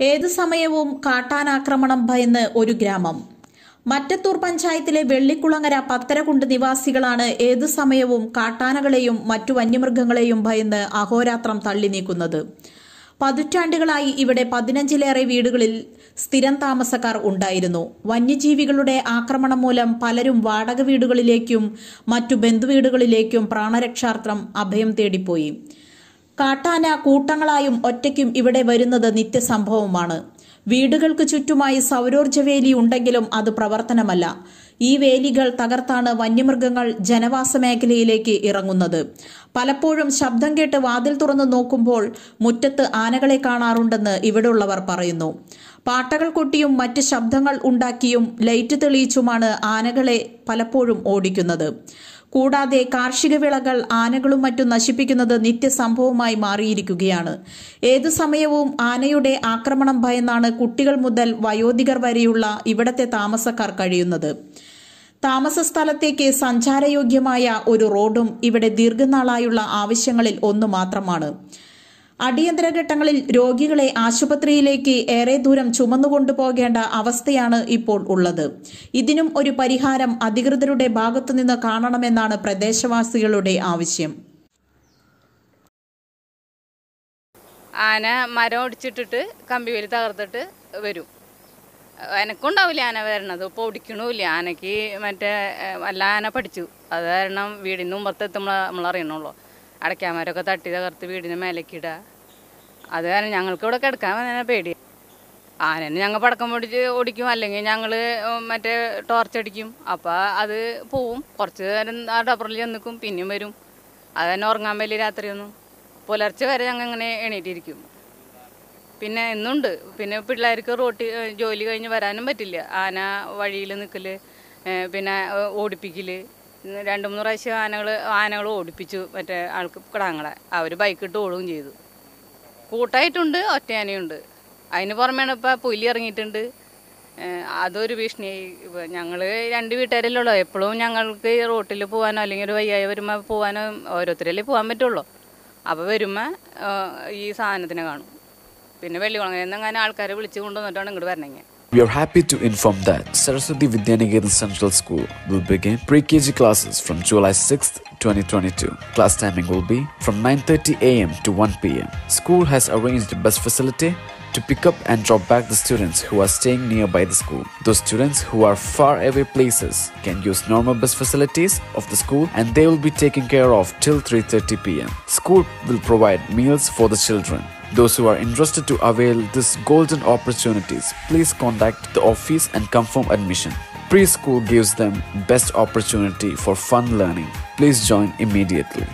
ഏതു സമയവും കാട്ടാനാക്രമണം ഭയന്ന് ഒരു ഗ്രാമം. മറ്റത്തൂർ പഞ്ചായത്തിലെ വെള്ളിക്കുളങ്ങര പത്തരകുണ്ട് നിവാസികളാണ് ഏതു സമയവും കാട്ടാനകളെയും മറ്റു വന്യമൃഗങ്ങളെയും ഭയന്ന് അഹോരാത്രം തള്ളി നീക്കുന്നത്. പതിറ്റാണ്ടുകളായി ഇവിടെ പതിനഞ്ചിലേറെ വീടുകളിൽ സ്ഥിരം താമസക്കാർ ഉണ്ടായിരുന്നു. വന്യജീവികളുടെ ആക്രമണം മൂലം പലരും വാടക വീടുകളിലേക്കും മറ്റു ബന്ധുവീടുകളിലേക്കും പ്രാണരക്ഷാർത്ഥം അഭയം തേടിപ്പോയി. കാട്ടാന കൂട്ടങ്ങളായും ഒറ്റയ്ക്കും ഇവിടെ വരുന്നത് നിത്യസംഭവമാണ്. വീടുകൾക്ക് ചുറ്റുമായി സൗരോർജ വേലി ഉണ്ടെങ്കിലും അത് പ്രവർത്തനമല്ല. ഈ വേലികൾ തകർത്താണ് വന്യമൃഗങ്ങൾ ജനവാസ മേഖലയിലേക്ക് ഇറങ്ങുന്നത്. പലപ്പോഴും ശബ്ദം കേട്ട് വാതിൽ തുറന്നു നോക്കുമ്പോൾ മുറ്റത്ത് ആനകളെ കാണാറുണ്ടെന്ന് ഇവിടെയുള്ളവർ പറയുന്നു. പാട്ടകൾ കൊട്ടിയും മറ്റ് ശബ്ദങ്ങൾ ഉണ്ടാക്കിയും ലൈറ്റ് തെളിയിച്ചുമാണ് ആനകളെ പലപ്പോഴും ഓടിക്കുന്നത്. കൂടാതെ കാർഷിക വിളകൾ ആനകളും മറ്റും നശിപ്പിക്കുന്നത് നിത്യസംഭവമായി മാറിയിരിക്കുകയാണ്. ഏതു സമയവും ആനയുടെ ആക്രമണം ഭയന്നാണ് കുട്ടികൾ മുതൽ വയോധികർ വരെയുള്ള ഇവിടത്തെ താമസക്കാർ കഴിയുന്നത്. താമസ സ്ഥലത്തേക്ക് സഞ്ചാരയോഗ്യമായ ഒരു റോഡും ഇവിടെ ദീർഘനാളായുള്ള ആവശ്യങ്ങളിൽ ഒന്നു മാത്രമാണ്. അടിയന്തര ഘട്ടങ്ങളിൽ രോഗികളെ ആശുപത്രിയിലേക്ക് ഏറെ ദൂരം ചുമന്നുകൊണ്ടുപോകേണ്ട അവസ്ഥയാണ് ഇപ്പോൾ ഉള്ളത്. ഇതിനും ഒരു പരിഹാരം അധികൃതരുടെ ഭാഗത്തുനിന്ന് കാണണമെന്നാണ് പ്രദേശവാസികളുടെ ആവശ്യം. ആന മരം ഒടിച്ചിട്ടിട്ട് കമ്പി വേലി തകർത്തിട്ട് വരും. എനക്കുണ്ടാവില്ല ആന വരണത്. ഇപ്പോൾ ഒടിക്കണമില്ല ആനയ്ക്ക് മറ്റേ വല്ല ആന പഠിച്ചു. അത് കാരണം വീടിന് നമ്മൾ എത്തുമ്പോൾ അടയ്ക്കാമരമൊക്കെ തട്ടി തകർത്ത് വീടിന് മേലക്കിടുക അത് കാരണം ഞങ്ങൾക്ക് ഇവിടെ കിടക്കാൻ തന്നെ പേടി. ആനനെ ഞങ്ങൾ പടക്കം പൊടിച്ച് ഓടിക്കും. അല്ലെങ്കിൽ ഞങ്ങൾ മറ്റേ ടോർച്ച് അടിക്കും. അപ്പോൾ അത് പോവും. കുറച്ച് നേരം ആ ഡബറിൽ ചെന്നിക്കും പിന്നെയും വരും. അത് തന്നെ ഉറങ്ങാൻ വലിയ രാത്രിയൊന്നും. പുലർച്ചെ വരെ ഞങ്ങൾ ഇങ്ങനെ എണീറ്റിരിക്കും. പിന്നെ എന്നുണ്ട്. പിന്നെ പിള്ളേർക്ക് റോട്ടി ജോലി കഴിഞ്ഞ് വരാനും പറ്റില്ല. ആന വഴിയിൽ നിൽക്കൽ പിന്നെ ഓടിപ്പിക്കൽ രണ്ട് മൂന്ന് പ്രാവശ്യം ആനകൾ ആനകൾ ഓടിപ്പിച്ചു മറ്റേ ആൾക്ക് കിടാങ്ങളെ. അവർ ബൈക്കിട്ട് ഓടുകയും ചെയ്തു. കൂട്ടായിട്ടുണ്ട് ഒറ്റയാനയുണ്ട്. അതിന് പുറമെയാണ് ഇപ്പോൾ പുലി ഇറങ്ങിയിട്ടുണ്ട്. അതൊരു ഭീഷണിയായി. ഞങ്ങൾ രണ്ട് വീട്ടുകാരല്ലോ എപ്പോഴും ഞങ്ങൾക്ക് റോട്ടിൽ പോകാനോ അല്ലെങ്കിൽ ഒരു വയ്യായി വരുമ്പോൾ പോകാനോ ഓരോരുത്തരല്ലേ പോകാൻ പറ്റുള്ളൂ. അപ്പോൾ വരുമ്പോൾ ഈ സാധനത്തിനെ കാണും. പിന്നെ വെള്ളിക്കുളങ്ങനെ എന്നെങ്ങനെ ആൾക്കാരെ വിളിച്ച് കൊണ്ടുവന്നിട്ടാണ് ഇങ്ങോട്ട് വരണമെങ്കിൽ We are happy to inform that Saraswati Vidyaniketan Central School will begin pre-KG classes from July 6th, 2022. Class timing will be from 9:30 a.m. to 1 p.m. School has arranged bus facility to pick up and drop back the students who are staying nearby the school. Those students who are far away places can use normal bus facilities of the school and they will be taken care of till 3:30 p.m. School will provide meals for the children. Those who are interested to avail this golden opportunities, please contact the office and confirm admission. Preschool gives them best opportunity for fun learning. Please join immediately.